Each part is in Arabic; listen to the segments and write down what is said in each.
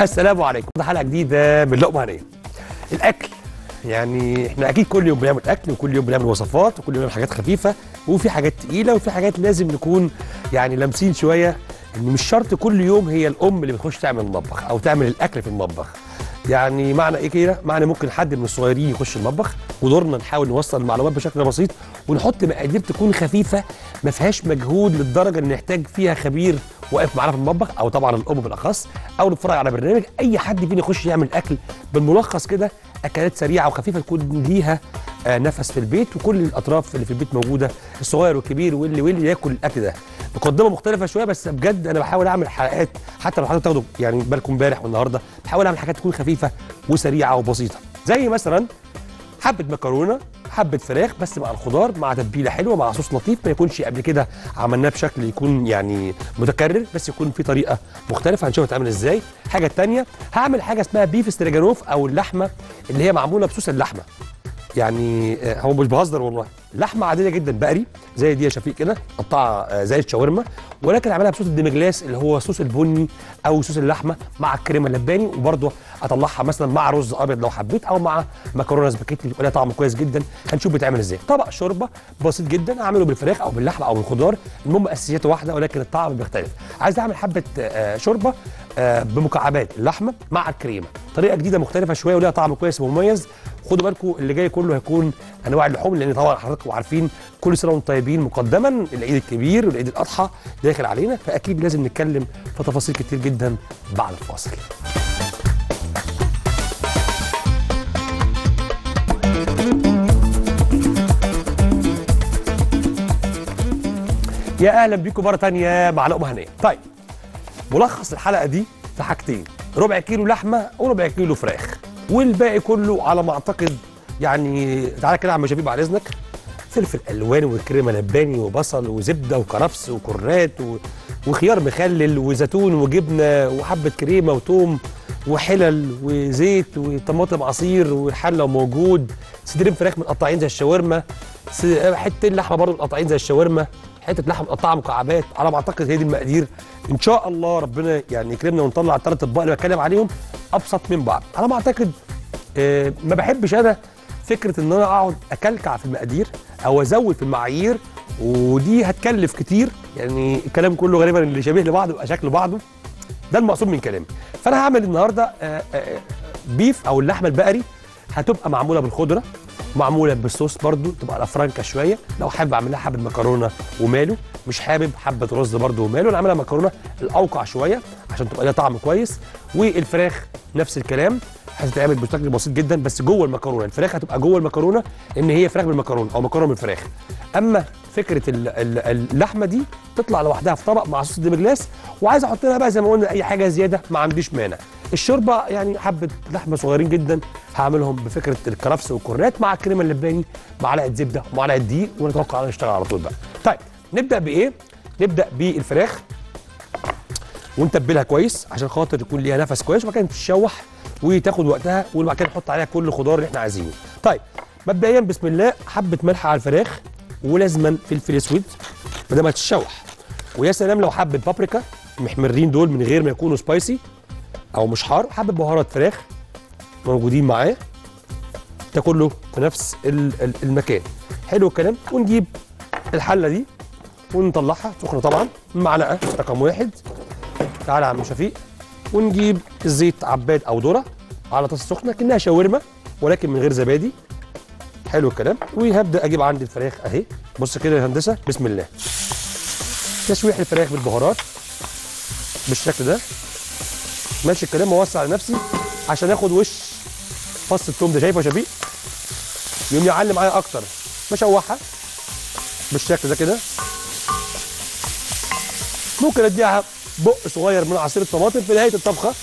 السلام عليكم. ده حلقة جديدة من لقمة هنيه الأكل يعني إحنا أكيد كل يوم بنعمل أكل وكل يوم بنعمل وصفات وكل يوم بنعمل حاجات خفيفة وفي حاجات تقيلة وفي حاجات لازم نكون يعني لامسين شوية إن مش شرط كل يوم هي الأم اللي بتخش تعمل المطبخ أو تعمل الأكل في المطبخ. يعني معنى إيه كده؟ معنى ممكن حد من الصغيرين يخش المطبخ ودورنا نحاول نوصل المعلومات بشكل بسيط ونحط مقادير تكون خفيفة ما فيهاش مجهود للدرجة ان نحتاج فيها خبير واقف معانا في المطبخ أو طبعا الأم بالأخص أو نتفرج على برنامج أي حد فينا يخش يعمل أكل بالملخص كده أكلات سريعة وخفيفة تكون ليها آه نفس في البيت وكل الأطراف اللي في البيت موجودة الصغير والكبير واللي واللي ياكل الأكل ده. مقدمة مختلفة شوية بس بجد أنا بحاول أعمل حلقات حتى لو حضرتك تاخدوا يعني بالكم امبارح والنهاردة بحاول أعمل حاجات تكون خفيفة وسريعة وبسيطة. زي مثلا حبة مكرونة حبة فراخ بس مع الخضار مع تتبيلة حلوة مع صوص لطيف ما يكونش قبل كده عملناه بشكل يكون يعني متكرر بس يكون في طريقة مختلفة. هنشوف هتعمل إزاي. الحاجة الثانية هعمل حاجة اسمها بيف استراجانوف أو اللحمة اللي هي معمولة بصوص اللحمة. يعني آه، هو مش بهزر والله. لحمة عادية جدا بقري زي دي يا شفيق كده قطعها آه، زي الشاورما ولكن اعملها بصوص الدمجلاس اللي هو صوص البني أو صوص اللحمة مع الكريمه اللباني وبرضه أطلعها مثلا مع رز أبيض لو حبيت أو مع مكرونة سباكيتي يبقى لها طعم كويس جدا. هنشوف بتعمل إزاي. طبق شوربة بسيط جدا أعمله بالفراخ أو باللحمة أو بالخضار. المهم اساسياته واحدة ولكن الطعم بيختلف. عايز أعمل حبة آه، شوربة بمكعبات اللحمه مع الكريمه طريقة جديدة مختلفة شوية وليها طعم كويس ومميز. خدوا بالكم اللي جاي كله هيكون أنواع اللحوم لأن طبعا حضراتكم عارفين كل سنة وأنتم طيبين مقدما العيد الكبير والعيد الأضحى داخل علينا فأكيد لازم نتكلم في تفاصيل كتير جدا بعد الفاصل. يا أهلا بيكم مرة تانية مع لقمه هنيه طيب ملخص الحلقة دي في حاجتين ربع كيلو لحمة وربع كيلو فراخ. والباقي كله على ما أعتقد. يعني تعالى كده يا عم شبيب بعد إذنك. فلفل ألوان وكريمة لباني وبصل وزبدة وكرفس وكرات و... وخيار مخلل وزيتون وجبنة وحبة كريمة وتوم وحلل وزيت وطماطم عصير وحلة موجود صدرين فراخ متقطعين زي الشاورما. حتتين لحمة برضه متقطعين زي الشاورما. حتة لحمه متقطعه مكعبات على ما أعتقد هي دي المقادير. إن شاء الله ربنا يعني يكرمنا ونطلع الثلاث أطباق اللي بتكلم عليهم أبسط من بعض. على ما أعتقد آه، ما بحبش أنا فكرة إن أنا أقعد أكلكع في المقادير أو أزود في المعايير ودي هتكلف كتير. يعني الكلام كله غالبا اللي شبيه لبعض يبقى شكل بعضه. ده المقصود من كلامي. فأنا هعمل النهارده آه، آه، بيف أو اللحمة البقري هتبقى معمولة بالخضرة. معمولة بالصوص برضو تبقى الافرانكا شوية. لو حابب أعملها حبه مكرونة وماله. مش حابب حبه رز برضو وماله. أنا عاملها مكرونة الأوقع شوية عشان تبقى ليها طعم كويس. والفراخ نفس الكلام. هتتعمل بشكل بسيط جدا بس جوه المكرونة. الفراخ هتبقى جوه المكرونة إن هي فراخ بالمكرونة أو مكرونة بالفراخ. أما فكرة ال- ال- اللحمة دي تطلع لوحدها في طبق مع صوص ال demi-glace وعايز أحط لها بقى زي ما قلنا أي حاجة زيادة ما عنديش مانع. الشوربة يعني حبة لحمة صغيرين جدا هعملهم بفكرة الكرفس والكرات مع الكريمة اللباني معلقة زبدة ومعلقه دقيق ونتوقع نشتغل على طول بقى. طيب نبدأ بإيه؟ نبدأ بالفراخ. ونتبلها كويس عشان خاطر يكون ليها نفس كويس وبعد كده تتشوح وتاخد وقتها وبعد كده نحط عليها كل الخضار اللي إحنا عايزينه. طيب مبدئيا بسم الله حبة ملح على الفراخ ولازما فلفل أسود ما دام هتتشوح ويا سلام لو حبة بابريكا المحمرين دول من غير ما يكونوا سبايسي أو مش حار حبة بهارات فراخ موجودين معاه ده كله في نفس ال- ال- المكان. حلو الكلام. ونجيب الحلة دي ونطلعها سخنة طبعا معلقة رقم واحد. تعالى يا عم شفيق ونجيب الزيت عباد أو ذرة على طاسة سخنة كأنها شاورما ولكن من غير زبادي. حلو الكلام. وهبدأ أجيب عندي الفراخ أهي. بص كده يا هندسة بسم الله. تشويح الفراخ بالبهارات بالشكل ده. ماشي الكلام وأوسع لنفسي عشان آخد وش فص التوم ده. شايفه يا شبيق يقوم يعلم معايا أكتر. بشوحها بالشكل ده كده. ممكن أديها بق صغير من عصير الطماطم في نهاية الطبخة.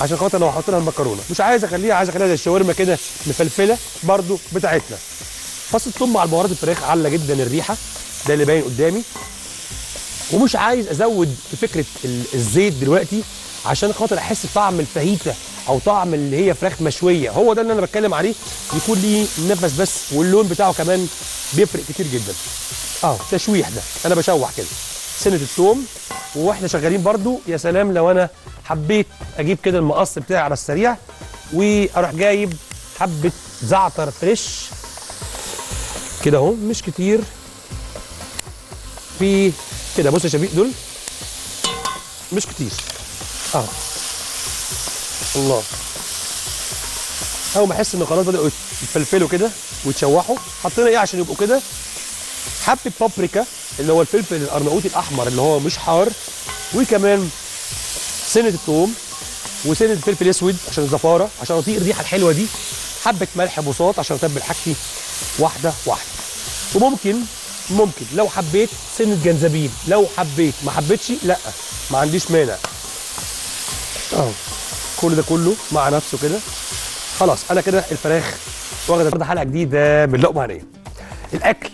عشان خاطر لو أحط لها المكرونه مش عايز أخليها عايز أخليها زي الشاورما كده مفلفلة برضو بتاعتنا. فص الثوم مع البهارات الفراخ عاليه جدا الريحة. ده اللي باين قدامي. ومش عايز أزود في فكرة ال- الزيت دلوقتي عشان خاطر أحس بطعم الفاهيتا أو طعم اللي هي فراخ مشوية. هو ده اللي أنا بتكلم عليه. يكون ليه نفس بس واللون بتاعه كمان بيفرق كتير جدا. اهو تشويح ده. أنا بشوح كده. سنة الثوم وإحنا شغالين برضو. يا سلام لو أنا حبيت أجيب كده المقص بتاعي على السريع وأروح جايب حبة زعتر فريش. كده أهو مش كتير. في كده بص يا شفيق دول مش كتير. آه الله. اول ما أحس إن خلاص بدأوا يتفلفلوا كده ويتشوحوا. حطينا إيه عشان يبقوا كده؟ حبة بابريكا. اللي هو الفلفل الارناؤوطي الأحمر اللي هو مش حار وكمان سنة الثوم وسنة الفلفل الاسود عشان الزفارة عشان اطيق الريحة الحلوة دي حبة ملح بساط عشان اتبل حاجتي واحدة واحدة. وممكن ممكن لو حبيت سنة جنزبيل لو حبيت ما حبيتش لأ ما عنديش مانع. اهو كل ده كله مع نفسه كده. خلاص أنا كده الفراخ واخدة حلقة جديدة من لقمة هنيه الأكل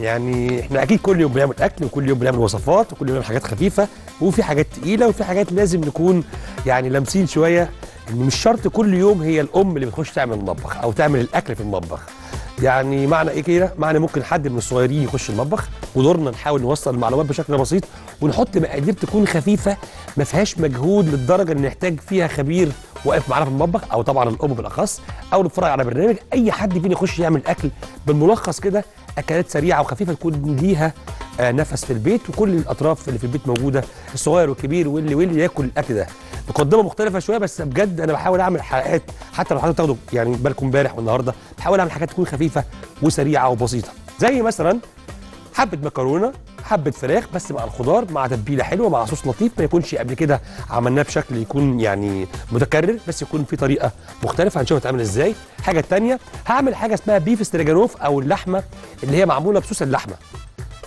يعني إحنا أكيد كل يوم بنعمل أكل وكل يوم بنعمل وصفات وكل يوم بنعمل حاجات خفيفة وفي حاجات تقيلة وفي حاجات لازم نكون يعني لامسين شوية ان مش شرط كل يوم هي الأم اللي بتخش تعمل المطبخ أو تعمل الأكل في المطبخ. يعني معنى إيه كده؟ معنى ممكن حد من الصغيرين يخش المطبخ ودورنا نحاول نوصل المعلومات بشكل بسيط ونحط مقادير تكون خفيفة ما فيهاش مجهود للدرجة إن نحتاج فيها خبير واقف معانا في المطبخ أو طبعا الأم بالأخص أو نتفرج على برنامج أي حد فينا يخش يعمل أكل بالملخص كده أكلات سريعة وخفيفة تكون ليها آه نفس في البيت وكل الأطراف اللي في البيت موجودة الصغير والكبير واللي واللي ياكل الأكل ده. مقدمة مختلفة شوية بس بجد أنا بحاول أعمل حلقات حتى لو حضرتك تاخدوا يعني بالكم امبارح والنهاردة بحاول أعمل حاجات تكون خفيفة وسريعة وبسيطة. زي مثلا حبة مكرونة حبة فراخ بس مع الخضار مع تتبيلة حلوة مع صوص لطيف. ما يكونش قبل كده عملناه بشكل يكون يعني متكرر بس يكون في طريقة مختلفة. هنشوف هتعمل إزاي. الحاجة الثانية هعمل حاجة اسمها بيف استراجانوف أو اللحمة اللي هي معمولة بصوص اللحمة.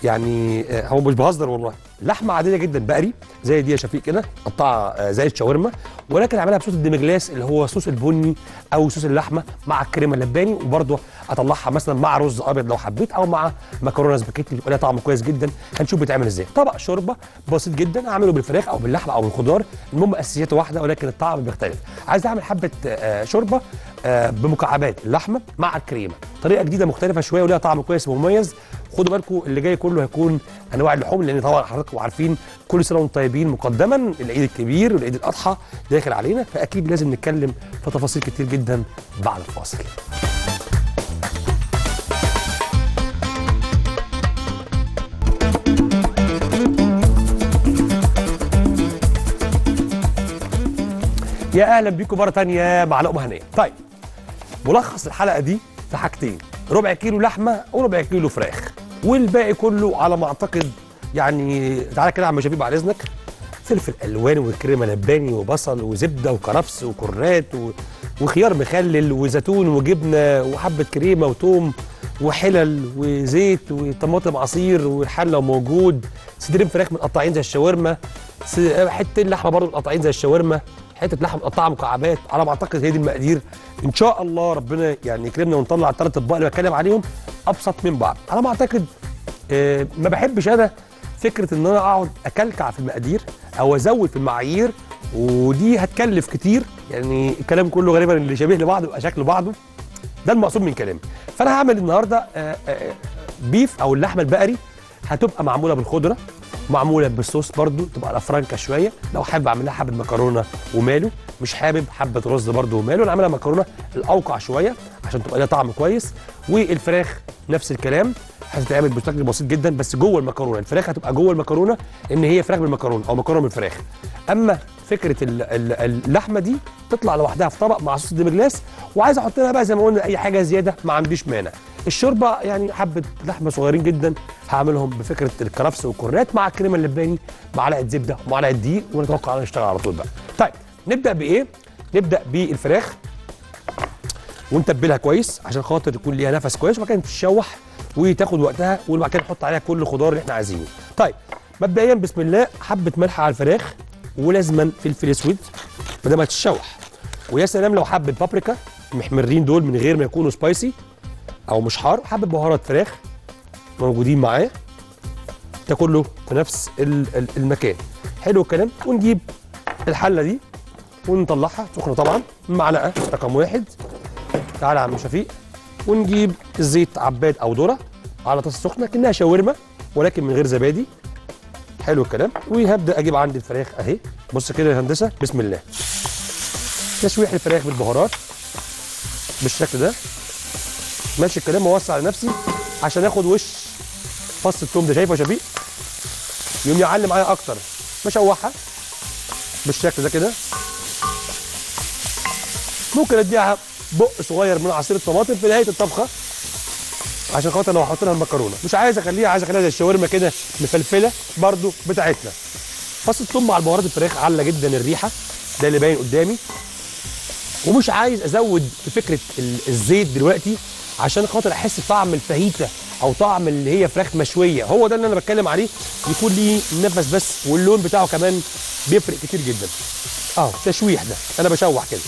يعني آه، هو مش بهزر والله. لحمة عادية جدا بقري زي دي يا شفيق كده قطعها آه، زي الشاورما ولكن اعملها بصوص الدمجلاس اللي هو صوص البني أو صوص اللحمة مع الكريمة اللباني وبرضه أطلعها مثلا مع رز أبيض لو حبيت أو مع مكرونة سباكيتي اللي لها طعم كويس جدا. هنشوف بيتعمل إزاي. طبق شوربة بسيط جدا أعمله بالفراخ أو باللحمة أو بالخضار. المهم اساسياته واحدة ولكن الطعم بيختلف. عايز أعمل حبة آه، شوربة بمكعبات اللحمه مع الكريمة. طريقة جديدة مختلفة شوية وليها طعم كويس ومميز. خدوا بالكم اللي جاي كله هيكون أنواع اللحوم لأن طبعا حضراتكم عارفين كل سنة وأنتم طيبين مقدما العيد الكبير والعيد الأضحى داخل علينا فأكيد لازم نتكلم في تفاصيل كتير جدا بعد الفاصل. يا أهلا بيكم مرة تانية مع لقمة هنية. طيب ملخص الحلقة دي في حاجتين ربع كيلو لحمة وربع كيلو فراخ. والباقي كله على ما أعتقد. يعني تعالى كده يا عم شبيب بعد إذنك. فلفل ألوان وكريمة لباني وبصل وزبدة وكرفس وكرات و... وخيار مخلل وزيتون وجبنة وحبة كريمة وتوم وحلل وزيت وطماطم عصير والحله موجود صدرين فراخ متقطعين زي الشاورما. حتتين لحمة برضه متقطعين زي الشاورما. حتة لحمه متقطعه مكعبات على ما أعتقد هي دي المقادير. إن شاء الله ربنا يعني يكرمنا ونطلع الثلاث أطباق اللي بتكلم عليهم أبسط من بعض. على ما أعتقد آه، ما بحبش أنا فكرة إن أنا أقعد أكلكع في المقادير أو أزود في المعايير ودي هتكلف كتير. يعني الكلام كله غالبا اللي شبيه لبعض يبقى شكل بعضه. ده المقصود من كلامي. فأنا هعمل النهارده آه، آه، بيف أو اللحمة البقري هتبقى معمولة بالخضرة. معمولة بالصوص برضو تبقى على فرانكا شوية. لو حابب اعمل لها حبه مكرونة وماله. مش حابب حبه رز برضو وماله. أنا اعملها مكرونة الأوقع شوية عشان تبقى لها طعم كويس. والفراخ نفس الكلام. هتتعمل بشكل بسيط جدا بس جوه المكرونة. الفراخ هتبقى جوه المكرونة إن هي فراخ بالمكرونة أو مكرونة بالفراخ. أما فكرة ال- ال- اللحمة دي تطلع لوحدها في طبق مع صوص الدمجلاس وعايز أحط لها بقى زي ما قلنا أي حاجة زيادة ما عنديش مانع. الشوربة يعني حبة لحمة صغيرين جدا هعملهم بفكرة الكرفس والكرات مع الكريمه اللباني معلقة زبدة ومعلقه دقيق ونتوقع إن نشتغل على طول بقى. طيب نبدأ بإيه؟ نبدأ بالفراخ. ونتبلها كويس عشان خاطر يكون ليها نفس كويس وبعد كده تتشوح وتاخد وقتها وبعد كده نحط عليها كل الخضار اللي إحنا عايزينه. طيب مبدئيا بسم الله حبة ملح على الفراخ ولازما فلفل أسود ما دام هتتشوح ويا سلام لو حبة بابريكا محمرين دول من غير ما يكونوا سبايسي أو مش حار حبه بهارات فراخ موجودين معاه ده كله في نفس ال- ال- المكان. حلو الكلام. ونجيب الحلة دي ونطلعها سخنة طبعا. معلقة رقم واحد. تعالى يا عم شفيق. ونجيب الزيت عباد أو ذرة على طاسة سخنة كأنها شاورما ولكن من غير زبادي. حلو الكلام. وهبدأ أجيب عندي الفراخ أهي. بص كده يا هندسة. بسم الله. تشويح الفراخ بالبهارات بالشكل ده. ماشي الكلام اوسع لنفسي عشان آخد وش فص التوم ده شايفه يا شفيق يقوم يعلم معايا أكتر. بشوحها بالشكل ده كده. ممكن أديها بق صغير من عصير الطماطم في نهاية الطبخة عشان خاطر لو أحط لها المكرونة. مش عايز أخليها عايز أخليها زي الشاورما كده مفلفلة برضو بتاعتنا. فص الثوم مع البهارات الفراخ عاليه جدا الريحة ده اللي باين قدامي. ومش عايز أزود في فكرة ال- الزيت دلوقتي. عشان خاطر احس بطعم الفاهيتا أو طعم اللي هي فراخ مشوية. هو ده اللي أنا بتكلم عليه. يكون ليه نفس بس واللون بتاعه كمان بيفرق كتير جدا. آه تشويح ده. أنا بشوح كده.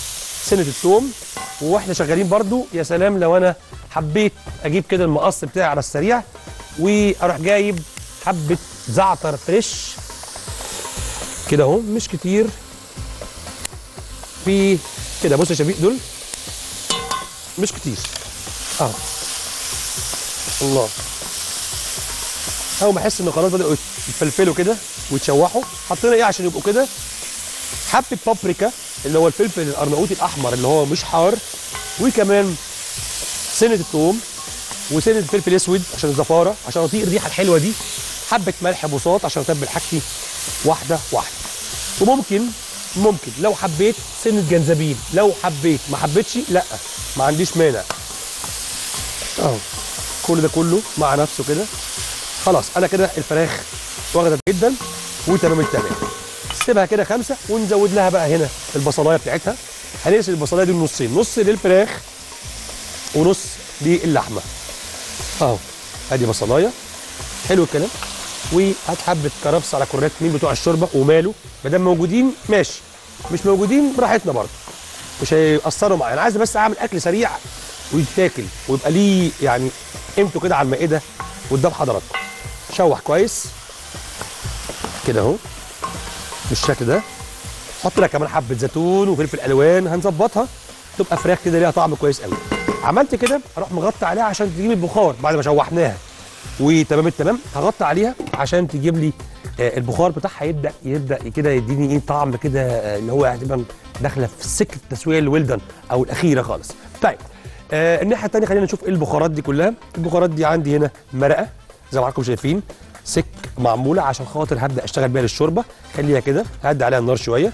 سنة الثوم وإحنا شغالين برضو. يا سلام لو أنا حبيت أجيب كده المقص بتاعي على السريع وأروح جايب حبة زعتر فريش. كده اهو. مش كتير. في كده بص يا شفيق دول مش كتير. اهو الله. أول ما أحس إن خلاص بداوا يفلفلوا كده ويتشوحوا حطينا إيه عشان يبقوا كده. حبة بابريكا اللي هو الفلفل الارناؤوطي الأحمر اللي هو مش حار وكمان سنة الثوم وسنة الفلفل الاسود عشان الزفارة عشان أطيق الريحة الحلوة دي. حبة ملح بساط عشان أتبل حاجتي واحدة واحدة. وممكن ممكن لو حبيت سنة جنزبيل لو حبيت ما حبيتش؟ لأ ما عنديش مانع. أهو. كل ده كله مع نفسه كده. خلاص أنا كده الفراخ واخدة جدا وتمام التمام. سيبها كده خمسة ونزود لها بقى هنا البصلاية بتاعتها. هنقسم البصلاية دي نصين نص للفراخ ونص للحمة. أهو أدي بصلاية. حلو الكلام. وهات حبة كرفس على كرات مين بتوع الشوربة وماله. ما دام موجودين ماشي. مش موجودين براحتنا برضه. مش هيأثروا معايا أنا عايز بس أعمل أكل سريع. ويتاكل ويبقى ليه يعني قيمته كده على المائدة قدام حضراتكم. شوح كويس. كده اهو. بالشكل ده. حط لها كمان حبة زيتون وفلفل ألوان هنظبطها. تبقى فراخ كده ليها طعم كويس قوي. عملت كده؟ أروح مغطي عليها عشان تجيب البخار بعد ما شوحناها. وتمام التمام. هغطي عليها عشان تجيب لي آه، البخار بتاعها يبدأ يبدأ كده يديني إيه طعم كده آه، اللي هو تقريبا داخلة في سكة التسويه الويلدن أو الأخيرة خالص. طيب. آه الناحية الثانية خلينا نشوف إيه البخارات دي كلها. البخارات دي عندي هنا مرقة زي ما حضراتكم شايفين سك معمولة عشان خاطر هبدأ أشتغل بيها للشوربة. خليها كده هدي عليها النار شوية.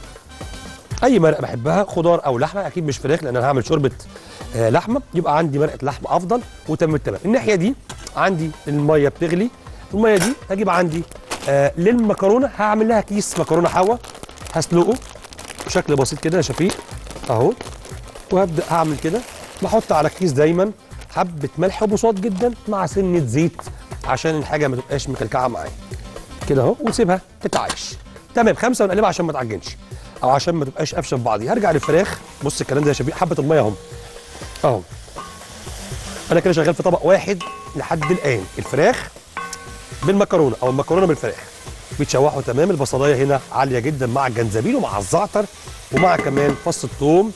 أي مرقة بحبها خضار أو لحمة أكيد مش فراخ لأن أنا هعمل شوربة آه لحمة. يبقى عندي مرقة لحمة أفضل وتم التمام. الناحية دي عندي المية بتغلي. المية دي هجيب عندي آه للمكرونة. هعمل لها كيس مكرونة حوا هسلقه بشكل بسيط كده يا شفيق أهو. وهبدأ هعمل كده. بحط على الكيس دايما حبة ملح بساط جدا مع سنة زيت عشان الحاجة ما تبقاش مكلكعة معايا. كده أهو وسيبها تتعايش. تمام خمسة ونقلبها عشان ما تعجنش أو عشان ما تبقاش قافشة في بعض هرجع للفراخ. بص الكلام ده يا شبيه حبة المية اهم أهو. أنا كده شغال في طبق واحد لحد الآن. الفراخ بالمكرونة أو المكرونة بالفراخ. بيتشوحوا تمام البصلاية هنا عالية جدا مع الجنزبيل ومع الزعتر ومع كمان فص الثوم.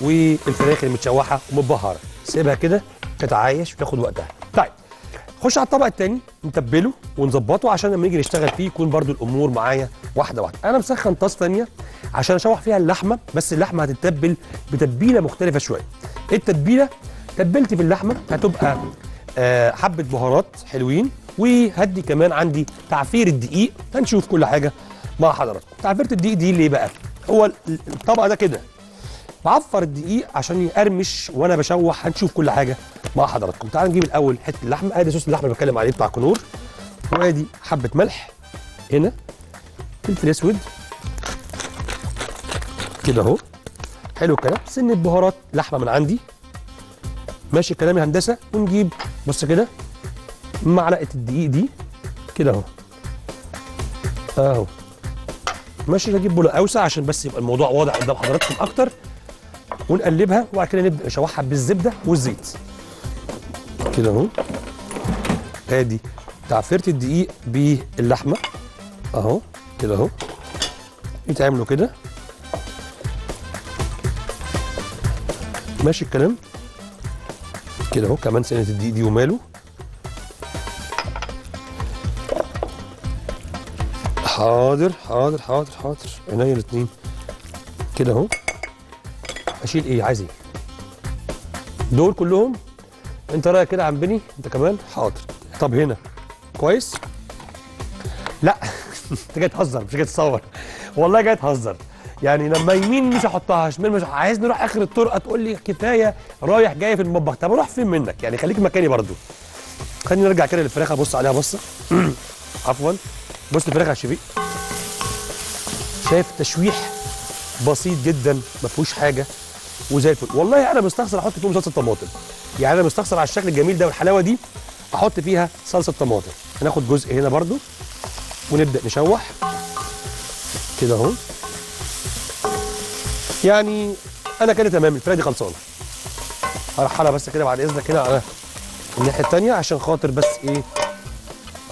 والفراخ المتشوحة ومتبهره سيبها كده تتعايش وتاخد وقتها. طيب خش على الطبق الثاني نتبله ونظبطه عشان لما نيجي نشتغل فيه يكون برضو الأمور معايا واحدة واحدة. أنا مسخن طاسه ثانية عشان أشوح فيها اللحمة بس اللحمة هتتبل بتتبيلة مختلفة شوية. التتبيلة تبلتي في اللحمه هتبقى آه حبة بهارات حلوين وهدي كمان عندي تعفير الدقيق. هنشوف كل حاجة مع حضراتكم. تعفيرة الدقيق دي ليه بقى؟ هو ال- الطبق ده كده بعفر الدقيق عشان يقرمش وأنا بشوح. هنشوف كل حاجة مع حضراتكم. تعالوا نجيب الأول حتة اللحمه آدي صوص اللحمه اللي بتكلم عليه بتاع كنور. وآدي حبة ملح. هنا فلفل أسود. كده أهو. حلو الكلام. سنة بهارات لحمة من عندي. ماشي الكلام يا هندسة. ونجيب بص كده معلقة الدقيق دي. كده أهو. أهو. ماشي هجيب بولة أوسع عشان بس يبقى الموضوع واضح قدام حضراتكم أكتر. ونقلبها وبعد كده نبدأ نشوحها بالزبدة والزيت. كده اهو. ادي تعفيره الدقيق باللحمة. اهو كده اهو. يتعملوا كده. ماشي الكلام. كده اهو كمان سنه الدقيق دي وماله. حاضر حاضر حاضر حاضر. عينيا الاثنين كده اهو. أشيل إيه؟ عايز إيه؟ دول كلهم أنت رأيك كده يا عم بني؟ أنت كمان؟ حاضر. طب هنا. كويس؟ لا. أنت جاي تهزر مش جاي تصور والله جاي تهزر. يعني لما يمين مش هحطها شمال مش عايز نروح آخر الطرقة تقول لي كفاية رايح جاي في المطبخ. طب أروح فين منك؟ يعني خليك مكاني برضو. خلينا نرجع كده للفراخ أبص عليها بصه عفوا. بص الفراخ يا شفيق شايف تشويح بسيط جدا ما فيهوش حاجة. وزي الفل. والله أنا مستخسر أحط فيهم صلصة طماطم. يعني أنا مستخسر على الشكل الجميل ده والحلاوة دي أحط فيها صلصة طماطم. هناخد جزء هنا برضو ونبدأ نشوح. كده اهو. يعني أنا كده تمام الفراخ دي خلصانة. هرحلها بس كده بعد إذنك كده على الناحية الثانية عشان خاطر بس إيه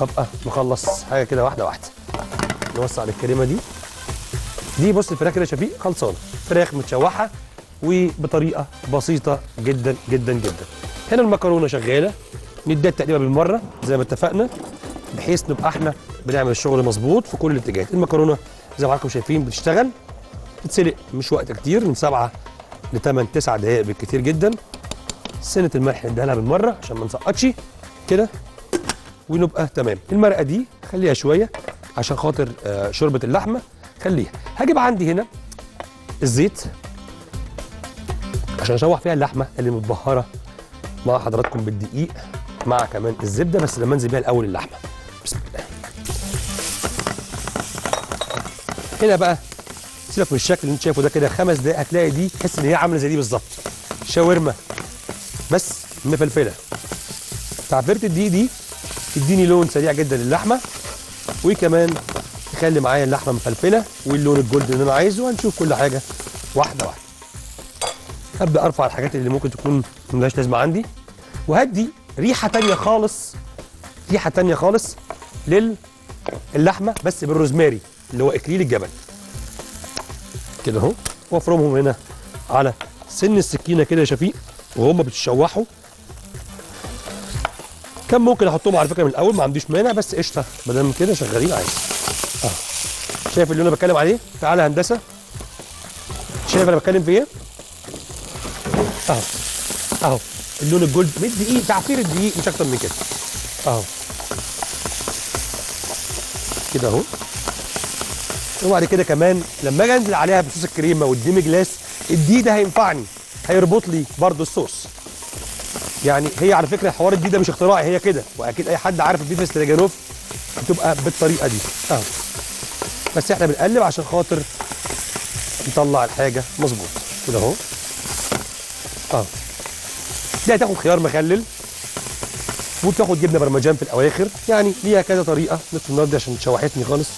أبقى مخلص حاجة كده واحدة واحدة. نوسع الكريمه دي. دي بص الفراخ كده شفيق خلصانة. فراخ متشوحة. وبطريقة بسيطة جدا جدا جدا. هنا المكرونة شغالة. نديها التقليبه بالمرة زي ما اتفقنا بحيث نبقى إحنا بنعمل الشغل مظبوط في كل الاتجاهات. المكرونة زي ما حضراتكم شايفين بتشتغل تتسلق مش وقت كتير من 7 ل 8 9 دقائق بالكتير جدا. سنة الملح نديها لها بالمرة عشان ما نسقطش. كده ونبقى تمام. المرقة دي خليها شوية عشان خاطر آه، شوربة اللحمة. خليها. هجيب عندي هنا الزيت. عشان اشوح فيها اللحمه اللي متبهره مع حضراتكم بالدقيق مع كمان الزبده بس لما انزل بيها الأول اللحمة. بسم الله. هنا بقى سيبك من الشكل اللي انت شايفه ده كده خمس دقايق هتلاقي دي تحس إن هي عاملة زي دي بالظبط. شاورما بس مفلفلة. تعبيره الدقيق دي تديني لون سريع جدا للحمة وكمان تخلي معايا اللحمة مفلفلة واللون الجولد اللي أنا عايزه هنشوف كل حاجة واحدة واحدة. أبدأ أرفع الحاجات اللي ممكن تكون ملهاش لازمة عندي وهدي ريحة تانية خالص ريحة تانية خالص للحمه بس بالروزماري اللي هو اكليل الجبل. كده أهو وأفرمهم هنا على سن السكينة كده يا شفيق وهم بتشوحوا. كان ممكن أحطهم على فكرة من الأول ما عنديش مانع بس قشطة ما دام كده شغالين عادي. شايف اللي أنا بتكلم عليه؟ تعالى هندسة. شايف أنا بتكلم في إيه؟ أهو. أهو. اللون الجولد. من الدقيق تعفير الدقيق مش أكتر من كده. أهو. كده أهو. وبعد كده كمان لما أجي أنزل عليها بصوص الكريمة والديمي جلاس الدقيق ده هينفعني. هيربط لي برضو الصوص. يعني هي على فكرة حوار الدقيق ده مش اختراعي هي كده. وأكيد أي حد عارف البيف استراجانوف بتبقى بالطريقة دي. أهو. بس إحنا بنقلب عشان خاطر نطلع الحاجة مظبوط كده أهو. آه. دي هتاخد خيار مخلل وبتاخد جبنة برمجان في الأواخر. يعني ليها كذا طريقة. نص النار دي عشان شوحتني خالص.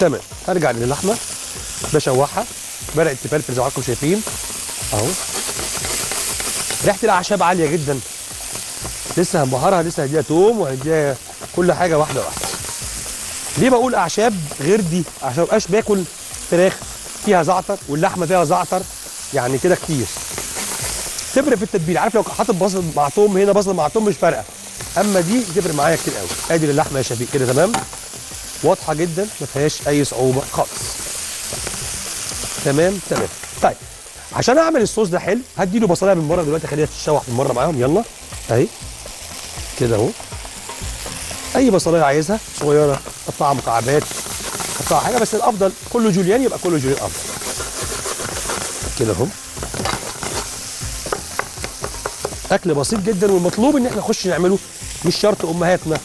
تمام. هرجع للحمة. بشوحها. بدات تفلفل زي ما حضراتكم شايفين أهو. ريحة الأعشاب عالية جدا. لسه هنبهرها. لسه هديها توم وهديها كل حاجة واحدة واحدة. ليه بقول أعشاب غير دي؟ عشان ما ابقاش باكل فراخ فيها زعتر واللحمة فيها زعتر يعني كده كتير. تفرق في التتبيله عارف لو حاطط بصل مع توم هنا بصل مع توم مش فارقة. أما دي بتفرق معايا كتير قوي. أدي اللحمه يا شفيق كده تمام؟ واضحة جدا. ما فيهاش أي صعوبة خالص. تمام؟ تمام. طيب. عشان أعمل الصوص ده حلو هدي له بصلايه بالمرة دلوقتي. خليها تتشوح بالمرة معاهم. يلا. أهي. كده أهو. أي بصلاية عايزها صغيرة قطعها مكعبات. قطعها حاجة بس الأفضل كله جوليان يبقى كله جوليان أفضل. كده اهو أكل بسيط جدا والمطلوب إن إحنا نخش نعمله مش شرط أمهاتنا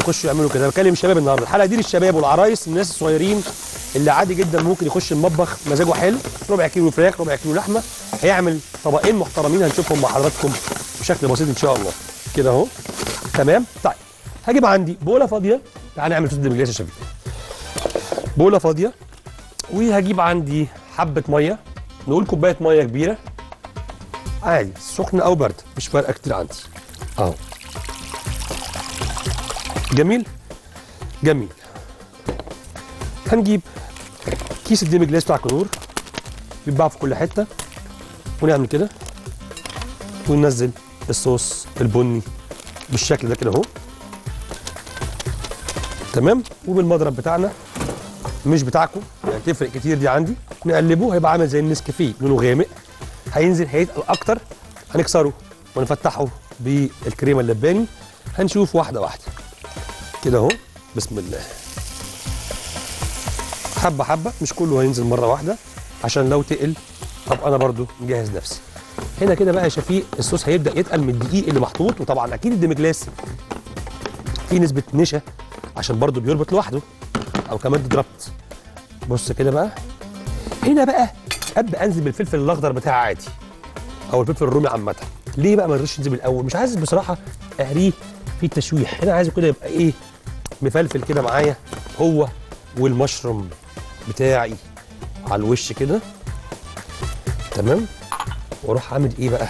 يخشوا يعملوا كده. أنا بكلم الشباب النهارده. الحلقة دي للشباب والعرايس الناس الصغيرين اللي عادي جدا ممكن يخش المطبخ مزاجه حلو ربع كيلو فراخ ربع كيلو لحمة هيعمل طبقين محترمين هنشوفهم مع حضراتكم بشكل بسيط إن شاء الله. كده أهو. تمام؟ طيب هجيب عندي بوله فاضية. تعالى نعمل فوز بالجلاس يا شباب. بوله فاضيه وهجيب عندي حبه ميه نقول كوبايه ميه كبيره. عادي سخنه أو بارده مش فارقه كتير عندي. أهو. جميل؟ جميل. هنجيب كيس ال demi-glace بتاع كنور بيتباع في كل حتة ونعمل كده وننزل الصوص البني بالشكل ده كده أهو. تمام؟ وبالمضرب بتاعنا. مش بتاعكم. يعني تفرق كتير دي عندي. نقلبه هيبقى عامل زي النسكافيه لونه غامق. هينزل هيتقل أكتر. هنكسره ونفتحه بالكريمه اللباني. هنشوف واحدة واحدة. كده أهو. بسم الله. حبة حبة. مش كله هينزل مرة واحدة. عشان لو تقل طب أنا برضو مجهز نفسي. هنا كده بقى يا شفيق الصوص هيبدأ يتقل من الدقيق اللي محطوط. وطبعا أكيد الديمجلاس في نسبة نشا عشان برضو بيربط لوحده. أو كمان ضربت. بص كده بقى. هنا بقى أبدأ أنزل بالفلفل الأخضر بتاعي عادي. أو الفلفل الرومي عامة. ليه بقى ما رضيتش أنزل بالأول؟ مش عايز بصراحة اهريه في التشويح. هنا عايزه كده يبقى إيه؟ مفلفل كده معايا. هو والمشروم بتاعي على الوش كده. تمام؟ وأروح عامل إيه بقى؟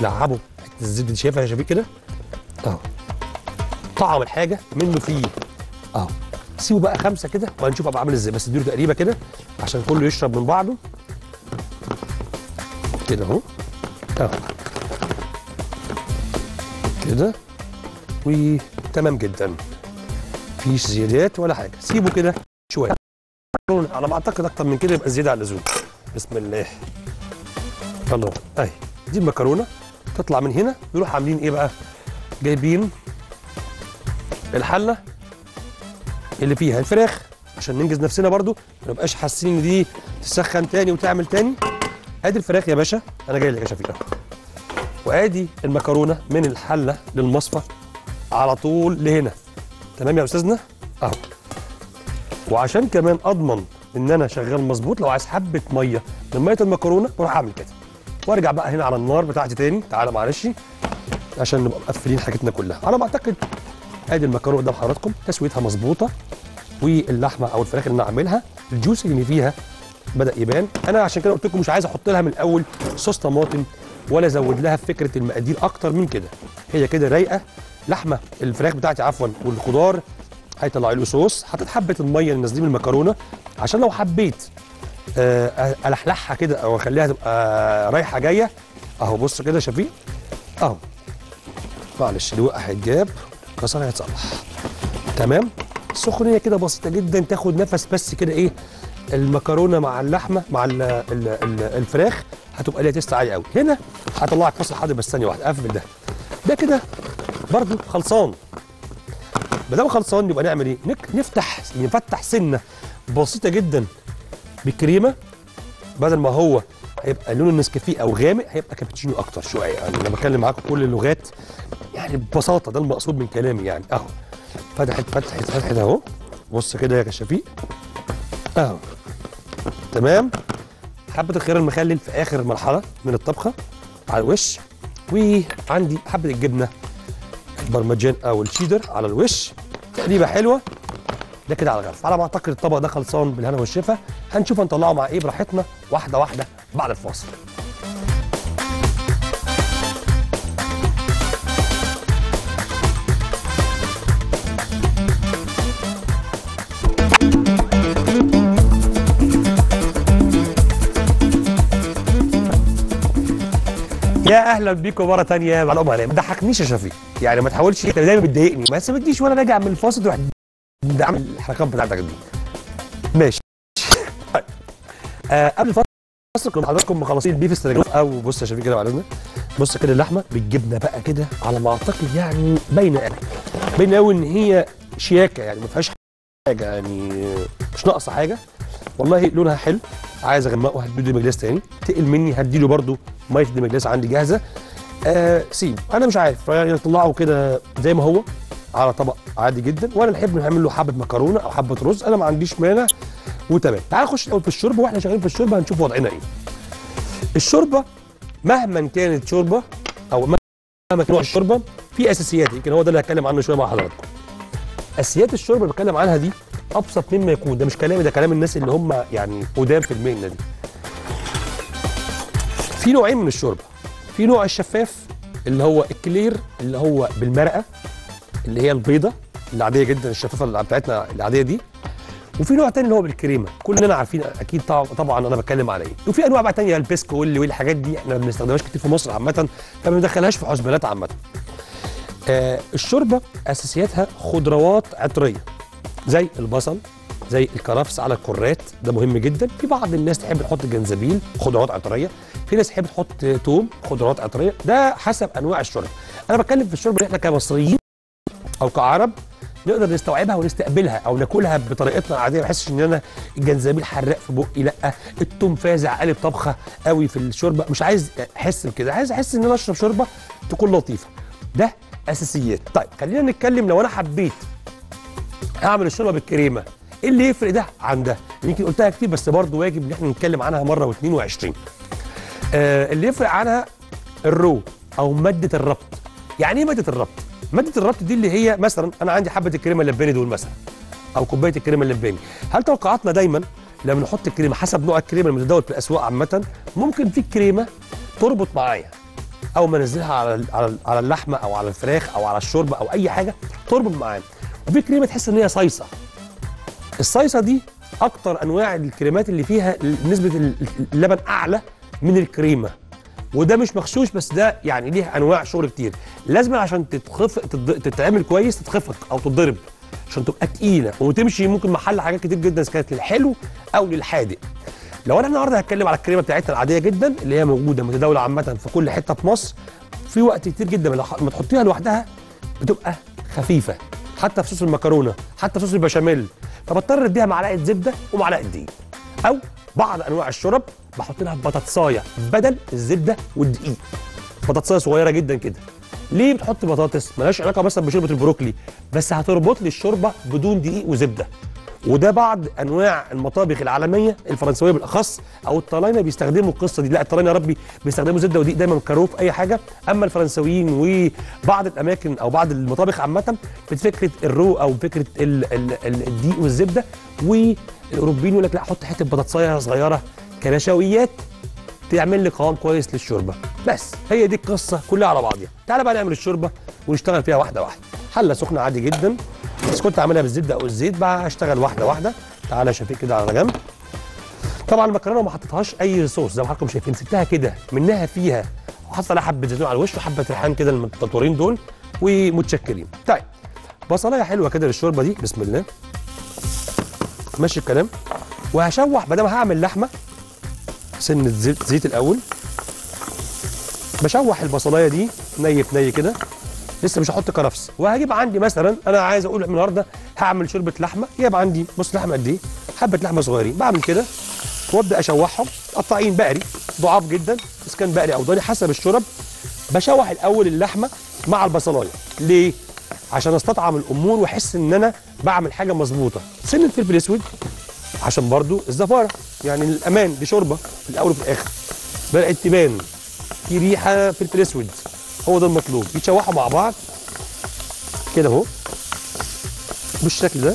لعبه حتة الزبده دي شايفها يا شباب كده. أهو. طعم الحاجة منه فيه. أهو. سيبه بقى خمسة كده وهنشوف ابقى عامل إزاي. بس اديله تقريبا كده عشان كله يشرب من بعضه. كده أهو. أهو. كده. وتمام جدا. مفيش زيادات ولا حاجة. سيبه كده شوية. على ما أعتقد أكتر من كده يبقى زيادة عن اللزوم. بسم الله. الله أهي. دي المكرونة. تطلع من هنا. نروح عاملين إيه بقى؟ جايبين الحلة. اللي فيها الفراخ عشان ننجز نفسنا برضو ما نبقاش حاسين ان دي تسخن تاني وتعمل تاني. ادي الفراخ يا باشا أنا جاي لك يا شفيق وآدي المكرونة من الحلة للمصفى على طول لهنا. تمام يا أستاذنا؟ أهو. وعشان كمان أضمن إن أنا شغال مظبوط لو عايز حبة مية من مية المكرونة بروح أعمل كده. وأرجع بقى هنا على النار بتاعتي تاني. تعالى معلش عشان نبقى مقفلين حاجتنا كلها. على ما أعتقد ادي المكرونة قدام حضراتكم تسويتها مظبوطة واللحمة أو الفراخ اللي أنا عاملها الجوس اللي فيها بدأ يبان. أنا عشان كده قلت لكم مش عايز أحط لها من الأول صوص طماطم ولا أزود لها فكرة المقادير أكتر من كده. هي كده رايقة. لحمة الفراخ بتاعتي عفوا والخضار هيطلع له صوص. حطيت حبة المية اللي نازلين المكرونة عشان لو حبيت آه، ألحلحها كده أو أخليها تبقى رايحة جاية. أهو بص كده يا شفيق. أهو. معلش الوقع هيتجاب. كسر هيتصلح تمام؟ سخونية كده بسيطة جدا تاخد نفس بس كده إيه المكرونة مع اللحمة مع ال ال ال الفراخ هتبقى ليها تيست عالي قوي هنا هطلعك فاصل حاضر بس ثانية واحدة اقفل ده. ده كده برضو خلصان. ما دام خلصان يبقى نعمل إيه؟ نفتح نفتح سنة بسيطة جدا بالكريمة. بدل ما هو هيبقى لون النسكافيه أو غامق هيبقى كابتشينو أكتر شوية. يعني أنا بتكلم معاكم كل اللغات. يعني ببساطة ده المقصود من كلامي يعني. أهو. فتحت فتحت فتحت أهو. بص كده يا شفيق أهو. تمام؟ حبة الخيار المخلل في آخر مرحلة من الطبخة على الوش. وعندي حبة الجبنة. البرمجان أو الشيدر على الوش. تقليبة حلوة. ده كده على الغرف. على ما أعتقد الطبق ده خلصان بالهنا والشفا. هنشوف هنطلعه مع إيه براحتنا. واحدة واحدة بعد الفاصل. يا أهلا بيكم مره تانية مع الام ما تضحكنيش يا شفيق. يعني ما تحاولش انت دايما بتضايقني. ما تسيبنيش وأنا راجع من الفاصل تروح عامل الحركات بتاعتك دي. ماشي. طيب. آه قبل الفاصل كنا حضراتكم مخلصين البيف استراجوف أو بص يا شفيق كده معلومه بص كده اللحمة بالجبنة بقى كده على ما أعتقد يعني باينة قوي باينة قوي إن هي شياكة يعني ما فيهاش حاجة يعني مش ناقصة حاجة. والله لونها حلو. عايز اغمقه هديله demi-glace تاني. تقل مني هديله برده ميه ال demi-glace عندي جاهزة. آه سيب. أنا مش عارف. يعني طلعه كده زي ما هو على طبق عادي جدا. وأنا نحب نعمل له حبة مكرونة أو حبة رز. أنا ما عنديش مانع. وتمام. تعال نخش الأول في الشوربة. وإحنا شغالين في الشوربة هنشوف وضعنا إيه. الشوربة مهما كانت شوربة أو مهما كان نوع الشوربة في أساسيات يمكن هو ده اللي هتكلم عنه شوية مع حضراتكم. أساسيات الشوربه اللي بتكلم عنها دي أبسط مما يكون. ده مش كلامي ده كلام الناس اللي هم يعني قدام في المهنة دي. في نوعين من الشوربه في نوع الشفاف اللي هو ال clear اللي هو بالمرقة اللي هي البيضة العادية جدا الشفافة اللي بتاعتنا العادية دي. وفي نوع تاني اللي هو بالكريمة. كلنا عارفين أكيد طبعا, أنا بتكلم على إيه وفي أنواع بقى تانية ال bisque و واللي والحاجات دي إحنا ما بنستخدمهاش كتير في مصر عامة فما بندخلهاش في حسبانات عامة. آه الشوربة اساسياتها خضروات عطرية زي البصل زي الكرفس على الكرات ده مهم جدا. في بعض الناس تحب تحط جنزبيل خضروات عطرية. في ناس تحب تحط توم خضروات عطرية. ده حسب أنواع الشوربة. أنا بتكلم في الشوربة اللي إحنا كمصريين أو كعرب نقدر نستوعبها ونستقبلها أو ناكلها بطريقتنا العادية. ما احسش إن أنا الجنزبيل حراق في بقي لأ. التوم فازع قالب طبخة قوي في الشوربة. مش عايز أحس بكده عايز أحس إن أنا أشرب شوربة تكون لطيفة. ده اساسيات طيب خلينا نتكلم لو أنا حبيت أعمل الشوربة بالكريمة إيه اللي يفرق ده عن ده؟ يمكن قلتها كتير بس برضه واجب إن إحنا نتكلم عنها مرة واثنين وعشرين. آه اللي يفرق عنها الرو أو مادة الربط. يعني إيه مادة الربط؟ مادة الربط دي اللي هي مثلا أنا عندي حبة الكريمة اللباني دول مثلا أو كوباية الكريمة اللباني. هل توقعاتنا دايما لما نحط الكريمة حسب نوع الكريمة المتداول في الأسواق عامة ممكن في كريمة تربط معايا؟ أو ما انزلها على على اللحمة أو على الفراخ أو على الشوربة أو أي حاجة تربط معايا وفي كريمة تحس إن هي صيصة. الصيصة دي أكتر أنواع الكريمات اللي فيها نسبة اللبن أعلى من الكريمة. وده مش مغشوش بس ده يعني ليه أنواع شغل كتير. لازم عشان تتخف تتعمل كويس تتخفق أو تتضرب عشان تبقى تقيلة وتمشي ممكن محل حاجات كتير جدا إذا كانت للحلو أو للحادق. لو أنا النهارده هتكلم على الكريمه بتاعتنا العاديه جدا اللي هي موجوده متداوله عامه في كل حتة في مصر في وقت كتير جدا لما تحطيها لوحدها بتبقى خفيفة حتى في صوص المكرونة حتى في صوص البشاميل. فبضطر أديها معلقة زبدة ومعلقة دقيق. أو بعض أنواع الشرب بحط لها بطاطسايه بدل الزبدة والدقيق. بطاطسايه صغيرة جدا كده. ليه بتحط بطاطس؟ ملهاش علاقة مثلا بشوربة البروكلي بس هتربط لي الشوربة بدون دقيق وزبدة. وده بعض أنواع المطابخ العالمية الفرنسوية بالأخص أو الطلاينة بيستخدموا القصة دي. لا الطلاينة يا ربي بيستخدموا زبدة ودقيق دايما ك roux في أي حاجة. أما الفرنسويين وبعض الأماكن أو بعض المطابخ عامة بفكرة ال roux أو فكره ال- ال- ال- الدقيق والزبدة والأوروبيين يقول لك لا حط حتة بطاطساية صغيرة كنشويات تعمل لي قوام كويس للشوربة. بس هي دي القصة كلها على بعضها تعالى بقى نعمل الشوربة ونشتغل فيها واحدة واحدة. حلة سخنة عادي جدا. بس كنت عاملها بالزبدة أو الزيت بقى أشتغل واحدة واحدة. تعالى يا شفيق كده على جنب. طبعا المكرونة ما حطيتهاش أي صوص زي ما حضراتكم شايفين سبتها كده منها فيها وحطيت عليها حبة زيتون على الوش وحبة ريحان كده المتطورين دول ومتشكرين. طيب بصلاية حلوة كده للشوربة دي بسم الله. ماشي الكلام. وهشوح ما دام هعمل لحمة سنة زيت الأول. بشوح البصلاية دي ني في ني كده. لسه مش هحط كرفس وهجيب عندي مثلا أنا عايز أقول النهارده هعمل شوربة لحمة. جايب عندي بص لحمة قد إيه؟ حبة لحمة صغيرين. بعمل كده وأبدأ أشوحهم. قطعين بقري ضعاف جدا. اذا كان بقري أو ضاني حسب الشرب بشوح الأول اللحمة مع البصلاية. ليه؟ عشان أستطعم الأمور وأحس إن أنا بعمل حاجة مظبوطة. سن الفلفل الأسود عشان برضو الزفارة. يعني الأمان دي شوربه في الأول وفي الآخر. بدأت تبان في ريحة فلفل أسود. هو ده المطلوب. يتشوحوا مع بعض. كده اهو. بالشكل ده.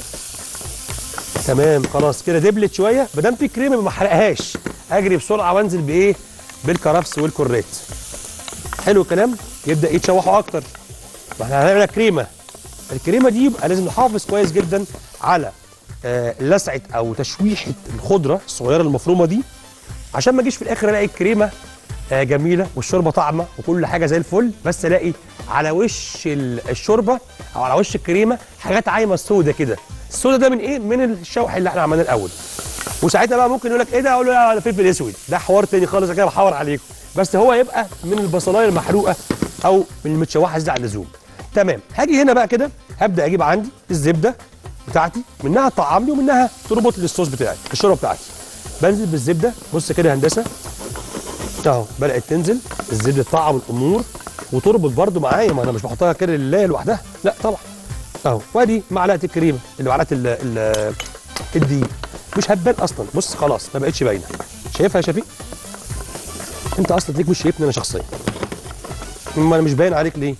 تمام خلاص. كده دبلت شوية. ما دام في كريمه ما احرقهاش. اجري بسرعة وانزل بإيه؟ بالكرفس والكرات حلو الكلام؟ يبدأ يتشوحوا أكتر. ما إحنا هنعمل كريمة. الكريمة دي يبقى لازم نحافظ كويس جدا على آه، لسعة أو تشويحة الخضرة الصغيرة المفرومة دي. عشان ما اجيش في الآخر ألاقي الكريمة جميلة والشوربة طعمة وكل حاجة زي الفل. بس الاقي على وش ال- الشوربة أو على وش الكريمة حاجات عايمة سودا كده. السودا ده من إيه؟ من الشوح اللي إحنا عملناه الأول. وساعتها بقى ممكن يقول لك إيه ده؟ أقول له لا ده فلفل أسود. ده حوار تاني خالص كده بحور عليكم. بس هو يبقى من البصلاية المحروقة أو من المتشوحة زي على اللزوم. تمام. هاجي هنا بقى كده هبدأ أجيب عندي الزبدة بتاعتي منها طعم لي ومنها تربط لي الصوص بتاعي الشوربة بتاعتي. بنزل بالزبدة بص كده هندسة. اهو بدأت تنزل الزبده تطعم الأمور وتربط برده معايا. ما أنا مش بحطها كده لله لوحدها. لا طبعا. أهو. وأدي معلقة الكريمة اللي معلقة ال- ال- الدقيق. مش هتبان أصلا. بص خلاص ما بقتش باينة. شايفها يا شفيق؟ أنت أصلا تليك مش شايفني أنا شخصيا. ما أنا مش باين عليك ليه؟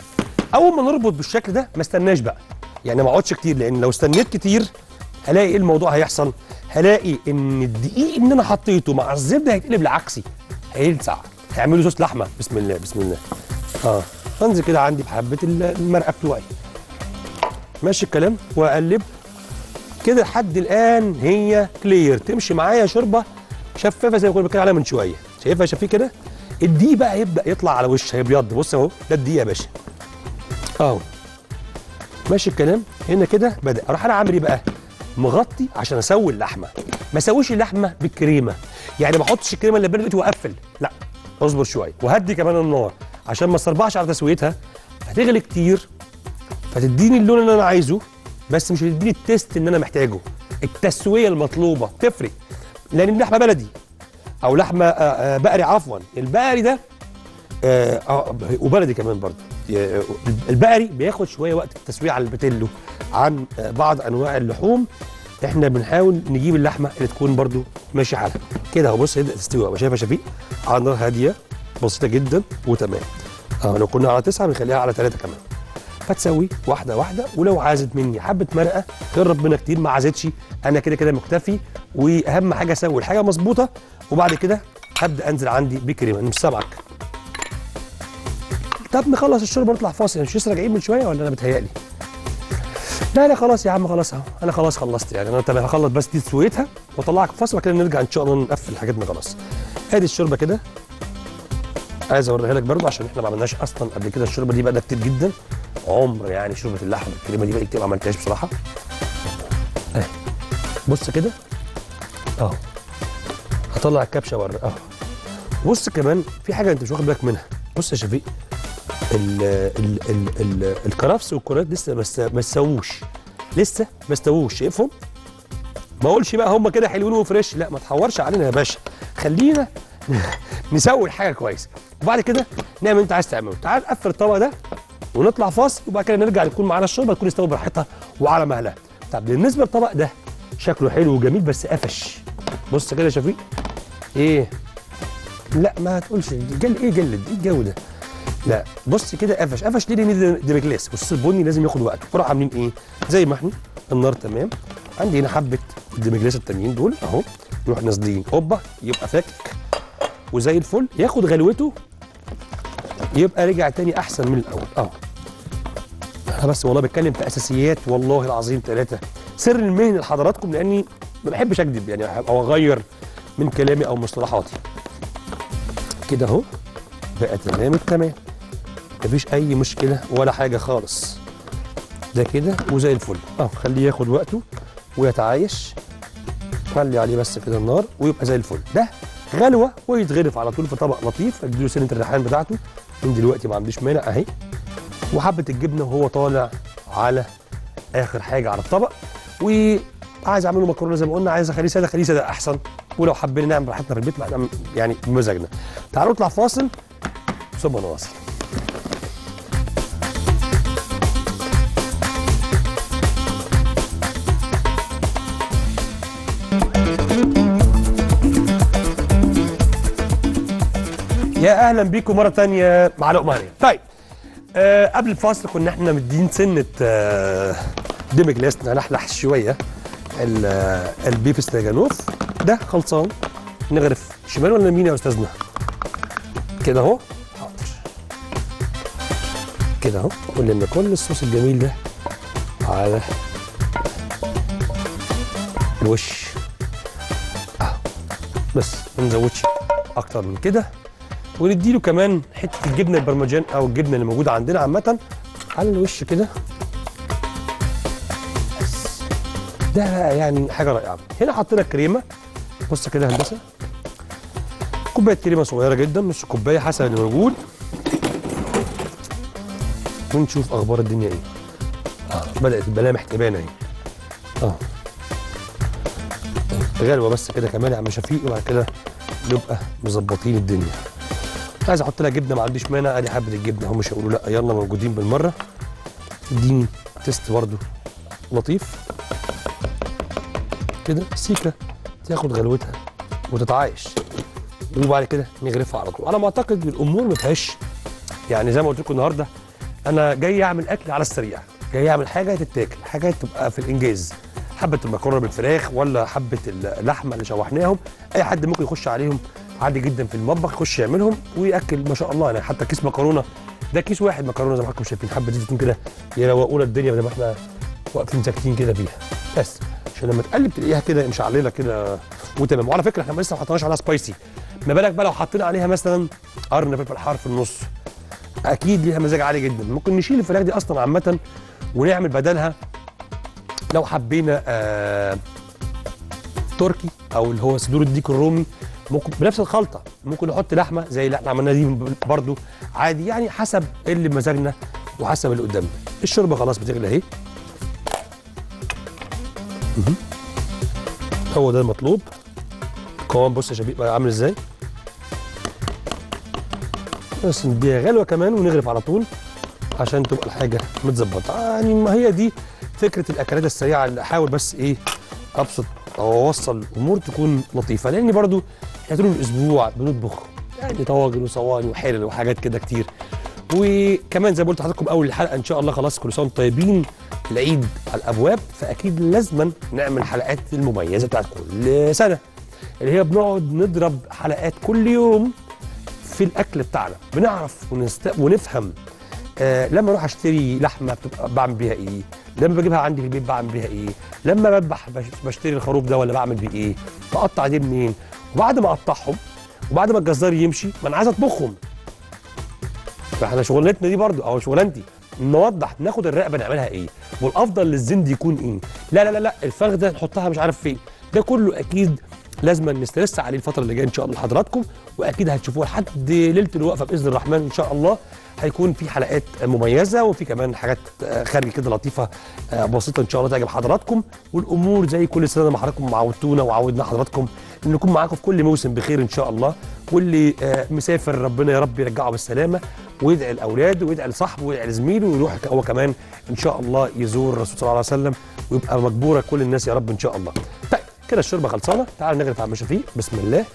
أول ما نربط بالشكل ده ما استناش بقى. يعني ما أقعدش كتير لأن لو استنيت كتير هلاقي إيه الموضوع هيحصل؟ هلاقي إن الدقيق اللي أنا حطيته مع الزبدة هيتقلب لعكسي هيلسع هيعملوا صوص لحمة. بسم الله بسم الله. آه. انزل كده عندي بحبة ال- المرقة بتوعي. ماشي الكلام؟ وأقلب. كده لحد الآن هي كلير تمشي معايا شوربة. شفافة زي ما كنا بنتكلم عليها من شوية. شايفها يا شفيق كده؟ الدقيق بقى يبدأ يطلع على وش هيبيض بص أهو ده الدقيق يا باشا. أهو. ماشي الكلام؟ هنا كده بدأ. أروح أنا عامل إيه بقى؟ مغطي عشان أسوي اللحمه. ما اسويش اللحمه بالكريمه. يعني ما احطش الكريمه اللي بردت واقفل لا اصبر شوية وهدي كمان النار. عشان ما استربعش على تسويتها هتغلي كتير فتديني اللون اللي أنا عايزه بس مش هتديني التيست اللي أنا محتاجه. التسوية المطلوبة تفرق. لأن اللحمة بلدي. أو لحمة آه، آه، بقري عفوا. البقري ده آه، وبلدي كمان برضه. البقري بياخد شوية وقت في التسوية على البتلو. عن بعض أنواع اللحوم إحنا بنحاول نجيب اللحمة اللي تكون برضه ماشي حالها. كده أهو بص يبدا تستوي أهو. شايفة شفيق؟ على نار هادية بسيطة جدا وتمام. آه. لو كنا على تسعة بنخليها على ثلاثة كمان. فتسوي واحدة واحدة ولو عازت مني حبة مرقة خير ربنا كتير ما عازتش أنا كده كده مكتفي وأهم حاجة أسوي الحاجة مظبوطة وبعد كده هبدأ أنزل عندي بكريمة. مش سامعك. طب نخلص الشرب ونطلع فاصل. مش لسه راجعين من شوية ولا أنا بتهيألي؟ لا لا خلاص يا عم خلاص اهو. أنا خلاص خلصت يعني. أنا تمام هخلص بس دي تسويتها واطلعك فاصل كده نرجع ان شاء الله نقفل حاجاتنا خلاص ادي الشوربة كده. عايز اوريها لك برضه عشان إحنا ما عملناش أصلا قبل كده الشوربة دي بقى كتير جدا. عمر يعني شوربة اللحمة الكريمة دي بقى كتير ما عملتهاش بصراحة. اهي. بص كده. اهو. هطلع الكبشة بره اهو. بص كمان في حاجة انت مش واخد بالك منها. بص يا شفيق. ال ال ال ال الكرفس والكرات لسه بس ما استووش لسه ما استووش شايفهم؟ ما اقولش بقى هم كده حلوين وفريش. لا ما تحورش علينا يا باشا. خلينا نسوي الحاجة كويس وبعد كده نعمل انت عايز تعمله. تعال نقفل الطبق ده ونطلع فاصل وبعد كده نرجع يكون معانا الشوربة تكون استوى براحتها وعلى مهلها. طب بالنسبة للطبق ده شكله حلو وجميل بس قفش. بص كده يا شفيق إيه؟ لا ما تقولش. جل إيه جلد؟ إيه الجو ده؟ لا بص كده قفش. قفش ليه لأن ده مجلاس بص البني لازم ياخد وقته. وراح عاملين إيه؟ زي ما إحنا. النار تمام. عندي هنا حبة الدمجلاس التانيين دول أهو. نروح نازلين. هوبا يبقى فاكك وزي الفل. ياخد غلوته. يبقى رجع تاني أحسن من الأول. آه أنا بس والله بتكلم في أساسيات والله العظيم ثلاثة سر المهنه لحضراتكم لأني ما بحبش أكذب يعني أو أغير من كلامي أو مصطلحاتي. كده أهو. بقى تمام التمام. مفيش أي مشكلة ولا حاجة خالص. ده كده وزي الفل. آه خليه ياخد وقته ويتعايش. خلي عليه بس كده النار ويبقى زي الفل. ده غلوة ويتغرف على طول في طبق لطيف. اديله سنة الريحان بتاعته. من دلوقتي ما عنديش مانع أهي. وحبة الجبنة وهو طالع على آخر حاجة على الطبق. وعايز أعمله مكرونة زي ما قلنا. عايز أخليه سادة خليه سادة أحسن. ولو حبينا نعمل براحتنا في البيت نعمل يعني بمزاجنا. تعالوا نطلع فاصل. ثم نواصل. يا أهلا بيكم مرة تانية مع لقمه هنيه طيب آه قبل الفاصل كنا إحنا مدين سنة آه ديمج ليست نلحلح شوية. آه، البيف استراجانوف ده خلصان. نغرف شمال ولا يمين يا أستاذنا؟ كده أهو. كده أهو. ولما كل الصوص الجميل ده على الوش. اهو بس ما نزودش أكتر من كده. ونديله كمان حتة الجبنة البرمجان أو الجبنة اللي موجودة عندنا عامة على الوش كده. ده يعني حاجة رائعة. هنا حطينا الكريمة. بص كده هندسة. كوباية كريمة صغيرة جدا نص كوباية حسب اللي موجود ونشوف أخبار الدنيا إيه. آه بدأت الملامح تبان أهي. آه. غلوة بس كده كمان يا عم شفيق وبعد كده نبقى مظبطين الدنيا. عايز أحط لها جبنة ما عنديش مانع. أدي حبة الجبنة هم مش هيقولوا لأ. يلا موجودين بالمرة. اديني تيست برضو. لطيف. كده سيكة. تاخد غلوتها وتتعايش. وبعد كده نغرفها على طول. على ما أعتقد الأمور ما فيهاش. يعني زي ما قلت لكم النهارده أنا جاي أعمل أكل على السريع. جاي أعمل حاجة تتاكل حاجة تبقى في الإنجاز. حبة المكرونة بالفراخ ولا حبة اللحمة اللي شوحناهم. أي حد ممكن يخش عليهم عادي جدا في المطبخ يخش يعملهم ويأكل. ما شاء الله يعني حتى كيس مكرونة. ده كيس واحد مكرونة زي ما حضراتكم شايفين حبة زيتون كده يروقوا الدنيا بدل ما إحنا واقفين ساكتين كده فيها بس عشان لما تقلب تلاقيها كده مشعللة كده وتمام. وعلى فكرة إحنا لسه ما حطيناش عليها spicy ما بالك بقى لو حطينا عليها مثلا قرن فلفل حار في النص؟ أكيد ليها مزاج عالي جدا. ممكن نشيل الفراخ دي أصلا عامة ونعمل بدلها لو حبينا آه تركي أو اللي هو صدور الديك الرومي. ممكن بنفس الخلطة. ممكن نحط لحمة زي اللي إحنا عملناها دي برضو عادي يعني حسب اللي بمزاجنا وحسب اللي قدامنا. الشوربة خلاص بتغلي اهي. هو ده المطلوب. القوام بص يا شبيب عامل إزاي؟ بس نديها غلوة كمان ونغرف على طول عشان تبقى الحاجة متظبطة. يعني ما هي دي فكرة الأكلات السريعة اللي أحاول بس إيه أبسط أو أوصل الأمور تكون لطيفة. لأن برضو إحنا طول الأسبوع بنطبخ يعني طواجن وصواني وحلل وحاجات كده كتير. وكمان زي ما قلت لحضراتكم أول الحلقة إن شاء الله خلاص كل سنه طيبين العيد على الأبواب فأكيد لازما نعمل حلقات المميزة بتاعت كل سنة. اللي هي بنقعد نضرب حلقات كل يوم في الأكل بتاعنا. بنعرف ونست... ونفهم آه لما أروح أشتري لحمة بتبقى بعمل بيها إيه؟ لما بجيبها عندي في البيت بعمل بيها إيه؟ لما بذبح بش- بشتري الخروف ده ولا بعمل بيه إيه؟ بقطع دي منين؟ وبعد ما اقطعهم وبعد ما الجزار يمشي ما أنا عايز اطبخهم. فاحنا شغلانتنا دي برضو أو شغلانتي نوضح ناخد الرقبة نعملها إيه والأفضل للزند يكون إيه. لا لا لا لا الفخ ده نحطها مش عارف فين. ده كله أكيد لازم نسترس عليه الفترة اللي جاية إن شاء الله لحضراتكم وأكيد هتشوفوها لحد ليلة الوقفة بإذن الرحمن إن شاء الله. هيكون في حلقات مميزة وفي كمان حاجات خارج كده لطيفة آه، بسيطة إن شاء الله تعجب حضراتكم. والأمور زي كل سنه ما حضراتكم عودتونا وعودنا حضراتكم إن نكون معاكم في كل موسم بخير إن شاء الله. واللي آه، مسافر ربنا يا رب يرجعه بالسلامة ويدعي لاولاده ويدعي لصاحبه ويدعي لزميله ويروح هو كمان إن شاء الله يزور الرسول صلى الله عليه وسلم ويبقى مجبورة كل الناس يا رب إن شاء الله. طيب كده الشوربة خلصانة. تعالوا نغرف على المشافيه بسم الله.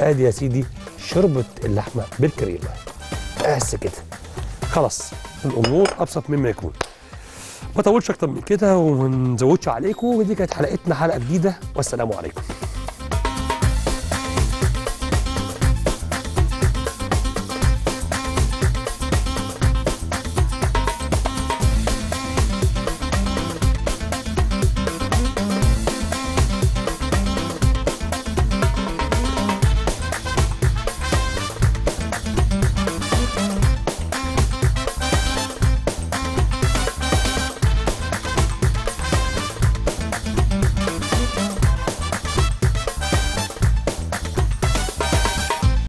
ادي يا سيدي شوربة اللحمة بالكريمة. بس كده. خلاص الأمور أبسط مما يكون. ما اطولش أكتر من كده وما نزودش عليكم ودي كانت حلقتنا حلقة جديدة والسلام عليكم.